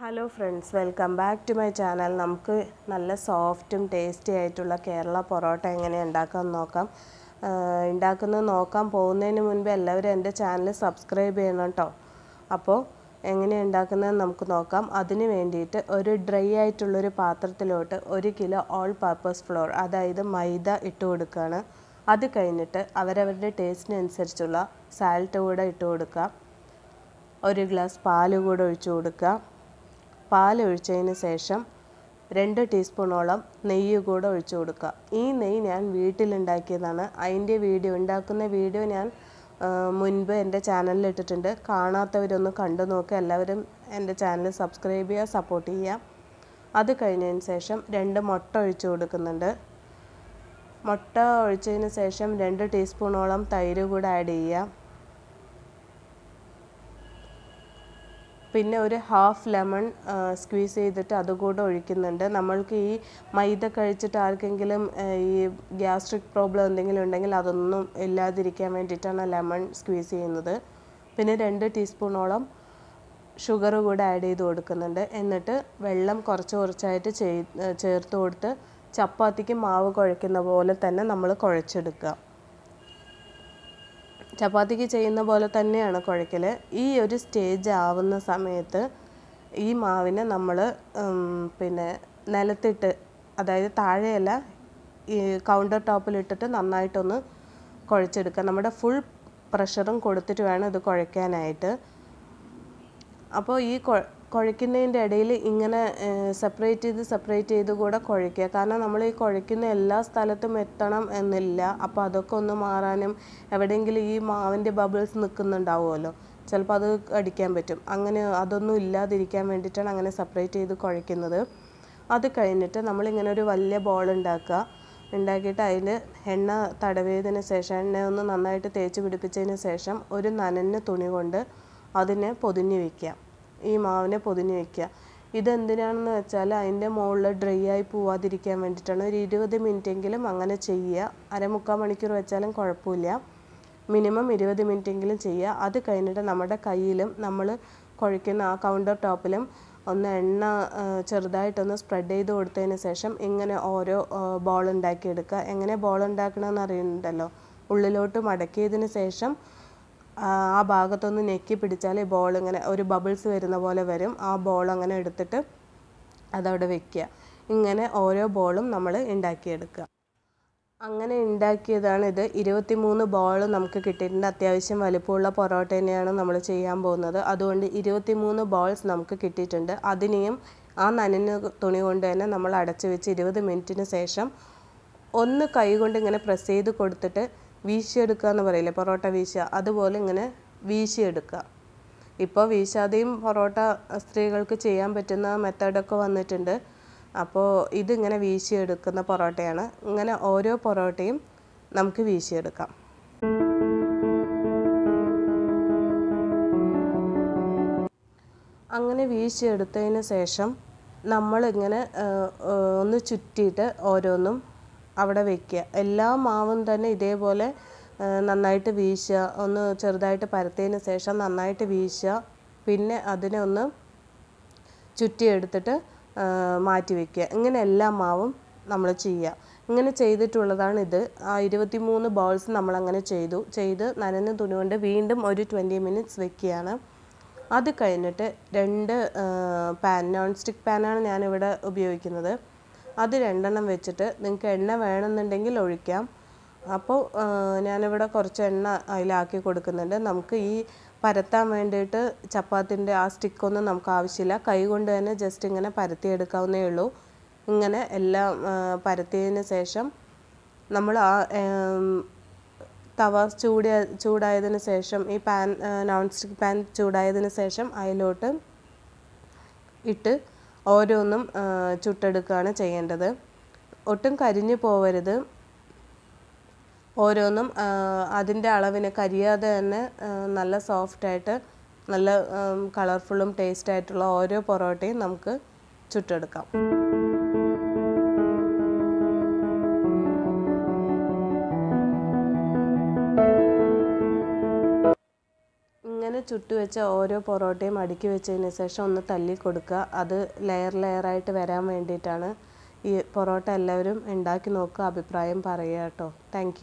Hello friends welcome back to my channel നമുക്ക് നല്ല സോഫ്റ്റും tasty ആയിട്ടുള്ള കേരള പൊറോട്ട എങ്ങനെ ഉണ്ടാക്കാമെന്ന് നോക്കാം. ഉണ്ടാക്കുന്നത് നോക്കാൻ പോകുന്നതിന് മുൻപ് എല്ലാവരും എന്റെ ചാനൽ സബ്സ്ക്രൈബ് ചെയ്യണം കേട്ടോ അപ്പോൾ എങ്ങനെ ഉണ്ടാക്കുന്നതെന്ന് നമുക്ക് നോക്കാം. അതിന് വേണ്ടിയിട്ട് ഒരു ഡ്രൈ ആയിട്ടുള്ളൊരു പാത്രത്തിലോട്ട് ഒരു കിലോ ഓൾ പർപ്പസ് ഫ്ലോർ അതായത് മൈദ ഇട്ട് കൊടുക്കുകയാണ് അത് കഴിഞ്ഞിട്ട് അവരവരുടെ ടേസ്റ്റിനനുസരിച്ചുള്ള സാൽട്ട് കൂടെ ഇട്ട് കൊടുക്കുക ഒരു ഗ്ലാസ് പാൽ കൂടെ ഒഴിച്ചു കൊടുക്കുക പാൽ ഒഴിച്ചതിന് ശേഷം രണ്ട് ടീസ്പൂണോളം നെയ്യ് കൂടെ ഒഴിച്ചു കൊടുക്കുക. ഈ നെയ്യ് ഞാൻ വീട്ടിലുണ്ടാക്കിയതാണ്. അതിന്റെ വീഡിയോ ഉണ്ടാക്കുന്ന വീഡിയോ ഞാൻ മുൻപ് എന്റെ ചാനലിൽ ഇട്ടിട്ടുണ്ട്. കാണാത്തവരൊന്ന് കണ്ടു നോക്കുക എല്ലാവരും എന്റെ ചാനൽ സബ്സ്ക്രൈബ് ചെയ്യുക സപ്പോർട്ട് ചെയ്യുക. അത് കഴിഞ്ഞതിന് ശേഷം രണ്ട് മുട്ട ഒഴിച്ചു കൊടുക്കുന്നുണ്ട്. മുട്ട ഒഴിച്ചതിന് ശേഷം രണ്ട് ടീസ്പൂണോളം തൈര് കൂടെ ആഡ് ചെയ്യുക. പിന്നെ ഒരു ഹാഫ് ലെമൺ സ്ക്വീസ് ചെയ്തിട്ട് അതുകൂടെ ഒഴിക്കുന്നുണ്ട്. നമ്മൾക്ക് ഈ മൈദ കഴിച്ചിട്ട് ആർക്കെങ്കിലും ഈ ഗ്യാസ്ട്രിക് പ്രോബ്ലം എന്തെങ്കിലും ഉണ്ടെങ്കിൽ അതൊന്നും ഇല്ലാതിരിക്കാൻ വേണ്ടിയിട്ടാണ് ലെമൺ സ്ക്വീസ് ചെയ്യുന്നത്. പിന്നെ രണ്ട് ടീസ്പൂണോളം ഷുഗർ കൂടെ ആഡ് ചെയ്ത് കൊടുക്കുന്നുണ്ട്. എന്നിട്ട് വെള്ളം കുറച്ച് കുറച്ചായിട്ട് ചേർത്ത് കൊടുത്ത് ചപ്പാത്തിക്ക് മാവ് കുഴയ്ക്കുന്ന പോലെ തന്നെ നമ്മൾ കുഴച്ചെടുക്കുക. ചപ്പാത്തിക്ക് ചെയ്യുന്ന പോലെ തന്നെയാണ് കുഴയ്ക്കൽ ഈ ഒരു സ്റ്റേജ് ആവുന്ന സമയത്ത് ഈ മാവിനെ നമ്മൾ പിന്നെ നിലത്തിട്ട് അതായത് താഴെയല്ല ഈ കൗണ്ടർ ടോപ്പിലിട്ടിട്ട് നന്നായിട്ടൊന്ന് കുഴച്ചെടുക്കുക. നമ്മുടെ ഫുൾ പ്രഷറും കൊടുത്തിട്ട് വേണം ഇത് കുഴയ്ക്കാനായിട്ട് അപ്പോൾ ഈ കുഴയ്ക്കുന്നതിന്റെ ഇടയിൽ ഇങ്ങനെ സെപ്പറേറ്റ് ചെയ്ത് സെപ്പറേറ്റ് ചെയ്ത് കൂടെ കുഴയ്ക്കുക. കാരണം നമ്മൾ ഈ കുഴയ്ക്കുന്ന എല്ലാ സ്ഥലത്തും എത്തണം എന്നില്ല. അപ്പോൾ അതൊക്കെ ഒന്ന് മാറാനും എവിടെയെങ്കിലും ഈ മാവിന്റെ ബബിൾസ് നിൽക്കുന്നുണ്ടാവുമല്ലോ. ചിലപ്പോൾ അത് അടിക്കാൻ പറ്റും. അങ്ങനെ അതൊന്നും ഇല്ലാതിരിക്കാൻ വേണ്ടിയിട്ടാണ് അങ്ങനെ സെപ്പറേറ്റ് ചെയ്ത് കുഴയ്ക്കുന്നത്. അത് കഴിഞ്ഞിട്ട് നമ്മളിങ്ങനെ ഒരു വലിയ ബോൾ ഉണ്ടാക്കുക. ഉണ്ടാക്കിയിട്ട് അതിൽ എണ്ണ തടവിയതിന് ശേഷം എണ്ണ ഒന്ന് നന്നായിട്ട് തേച്ച് പിടിപ്പിച്ചതിന് ശേഷം ഒരു നനഞ്ഞ തുണി കൊണ്ട് അതിനെ പൊതിഞ്ഞ് വെക്കുക. ഈ മാവിനെ പൊതിഞ്ഞ് വെക്കുക. ഇതെന്തിനാണെന്ന് വെച്ചാൽ അതിന്റെ മുകളിൽ ഡ്രൈ ആയി പോവാതിരിക്കാൻ വേണ്ടിയിട്ടാണ്. ഒരു ഇരുപത് മിനിറ്റെങ്കിലും അങ്ങനെ ചെയ്യുക. അരമുക്കാൽ മണിക്കൂർ വെച്ചാലും കുഴപ്പമില്ല. മിനിമം ഇരുപത് മിനിറ്റെങ്കിലും ചെയ്യുക. അത് കഴിഞ്ഞിട്ട് നമ്മുടെ കയ്യിലും നമ്മൾ കുഴയ്ക്കുന്ന ആ കൗണ്ടർ ടോപ്പിലും ഒന്ന് എണ്ണ ചെറുതായിട്ടൊന്ന് സ്പ്രെഡ് ചെയ്ത് കൊടുത്തതിന് ശേഷം ഇങ്ങനെ ഓരോ ബോൾ ഉണ്ടാക്കിയെടുക്കുക. എങ്ങനെ ബോൾ ഉണ്ടാക്കണമെന്ന് അറിയുന്നുണ്ടല്ലോ ഉള്ളിലോട്ട് മടക്കിയതിന് ശേഷം ആ ഭാഗത്തൊന്ന് ഞെക്കി പിടിച്ചാൽ ബോൾ ഇങ്ങനെ ഒരു ബബിൾസ് വരുന്ന പോലെ വരും. ആ ബോൾ അങ്ങനെ എടുത്തിട്ട് അതവിടെ വെക്കുക. ഇങ്ങനെ ഓരോ ബോളും നമ്മൾ ഉണ്ടാക്കിയെടുക്കുക അങ്ങനെ ഉണ്ടാക്കിയതാണ് ഇത്. ഇരുപത്തിമൂന്ന് ബോൾ നമുക്ക് കിട്ടിയിട്ടുണ്ട്. അത്യാവശ്യം വലിപ്പമുള്ള പൊറോട്ട തന്നെയാണ് നമ്മൾ ചെയ്യാൻ പോകുന്നത്. അതുകൊണ്ട് ഇരുപത്തിമൂന്ന് ബോൾസ് നമുക്ക് കിട്ടിയിട്ടുണ്ട്. അതിനെയും ആ നനഞ്ഞ തുണി കൊണ്ട് തന്നെ നമ്മൾ അടച്ചു വെച്ച് ഇരുപത് മിനിറ്റിന് ശേഷം ഒന്ന് കൈ കൊണ്ട് ഇങ്ങനെ പ്രസ് ചെയ്ത് കൊടുത്തിട്ട് വീശിയെടുക്കുക എന്ന് പറയില്ലേ? പൊറോട്ട വീശുക. അതുപോലെ ഇങ്ങനെ വീശിയെടുക്കുക. ഇപ്പോൾ വീശാതെയും പൊറോട്ട സ്ത്രീകൾക്ക് ചെയ്യാൻ പറ്റുന്ന മെത്തേഡൊക്കെ വന്നിട്ടുണ്ട്. അപ്പോൾ ഇതിങ്ങനെ വീശിയെടുക്കുന്ന പൊറോട്ടയാണ്. ഇങ്ങനെ ഓരോ പൊറോട്ടയും നമുക്ക് വീശിയെടുക്കാം. അങ്ങനെ വീശിയെടുത്തതിന് ശേഷം നമ്മളിങ്ങനെ ഒന്ന് ചുറ്റിയിട്ട് ഓരോന്നും അവിടെ വെക്കുക. എല്ലാ മാവും തന്നെ ഇതേപോലെ നന്നായിട്ട് വീശുക. ഒന്ന് ചെറുതായിട്ട് പരത്തിയതിന് ശേഷം നന്നായിട്ട് വീശുക. പിന്നെ അതിനെ ഒന്ന് ചുറ്റിയെടുത്തിട്ട് മാറ്റി വെക്കുക. ഇങ്ങനെ എല്ലാ മാവും നമ്മൾ ചെയ്യുക. ഇങ്ങനെ ചെയ്തിട്ടുള്ളതാണ് ഇത്. ആ ഇരുപത്തി മൂന്ന് ബോൾസ് നമ്മളങ്ങനെ ചെയ്തു. ചെയ്ത് നനഞ്ഞ തുണി കൊണ്ട് വീണ്ടും ഒരു ട്വന്റി മിനിറ്റ്സ് വെക്കുകയാണ്. അത് കഴിഞ്ഞിട്ട് രണ്ട് പാൻ നോൺ സ്റ്റിക്ക് പാനാണ് ഞാനിവിടെ ഉപയോഗിക്കുന്നത്. അത് രണ്ടെണ്ണം വെച്ചിട്ട് നിങ്ങൾക്ക് എണ്ണ വേണമെന്നുണ്ടെങ്കിൽ ഒഴിക്കാം. അപ്പോൾ ഞാനിവിടെ കുറച്ച് എണ്ണ അതിലാക്കി കൊടുക്കുന്നുണ്ട്. നമുക്ക് ഈ പരത്താൻ വേണ്ടിയിട്ട് ചപ്പാത്തിന്റെ ആ സ്റ്റിക്കൊന്നും നമുക്ക് ആവശ്യമില്ല. കൈ കൊണ്ട് തന്നെ ജസ്റ്റ് ഇങ്ങനെ പരത്തിയെടുക്കാവുന്നേ ഉള്ളൂ. ഇങ്ങനെ എല്ലാം പരത്തിയതിന് ശേഷം നമ്മൾ ആ തവ ചൂട് ചൂടായതിന് ശേഷം ഈ പാൻ നോൺ സ്റ്റിക്ക് പാൻ ചൂടായതിന് ശേഷം അതിലോട്ട് ഇട്ട് ഓരോന്നും ചുട്ടെടുക്കുകയാണ് ചെയ്യേണ്ടത്. ഒട്ടും കരിഞ്ഞു പോവരുത്. ഓരോന്നും അതിന്റെ അളവിന് കരിയാതെ തന്നെ നല്ല സോഫ്റ്റായിട്ട് നല്ല കളർഫുള്ളും ടേസ്റ്റ് ആയിട്ടുള്ള ഓരോ പൊറോട്ടയും നമുക്ക് ചുട്ടെടുക്കാം. ഇങ്ങനെ ചുട്ടു വെച്ച ഓരോ പൊറോട്ടയും അടുക്കി വെച്ചതിന് ശേഷം ഒന്ന് തല്ലി കൊടുക്കുക. അത് ലെയർ ലെയറായിട്ട് വരാൻ വേണ്ടിയിട്ടാണ് ഈ പൊറോട്ട എല്ലാവരും ഉണ്ടാക്കി നോക്കുക അഭിപ്രായം പറയുക കേട്ടോ. താങ്ക്